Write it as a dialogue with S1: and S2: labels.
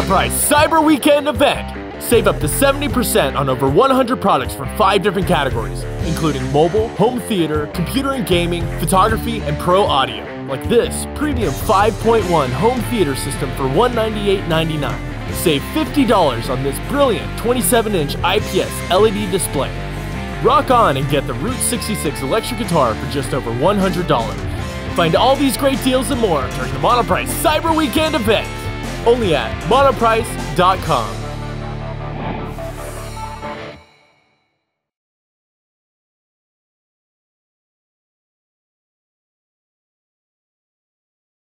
S1: Monoprice Cyber Weekend event. Save up to 70% on over 100 products from five different categories, including mobile, home theater, computer and gaming, photography, and pro audio. Like this premium 5.1 home theater system for $198.99. Save $50 on this brilliant 27 inch IPS LED display. Rock on and get the Route 66 electric guitar for just over $100. Find all these great deals and more during the Monoprice Cyber Weekend event. Only at monoprice.com.